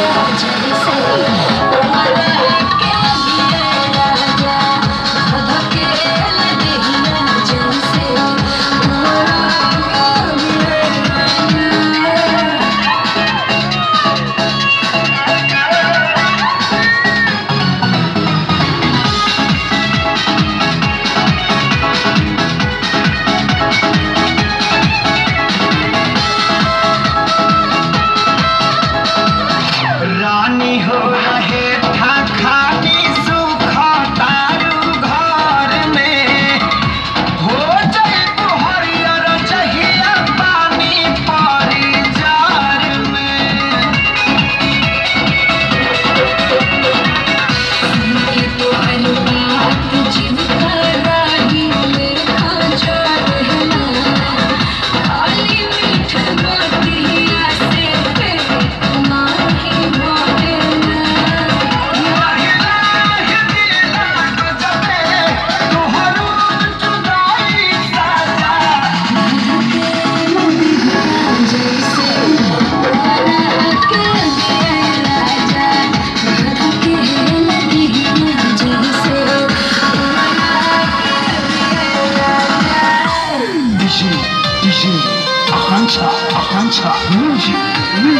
Yeah. हो Akancha, Akancha, music, music.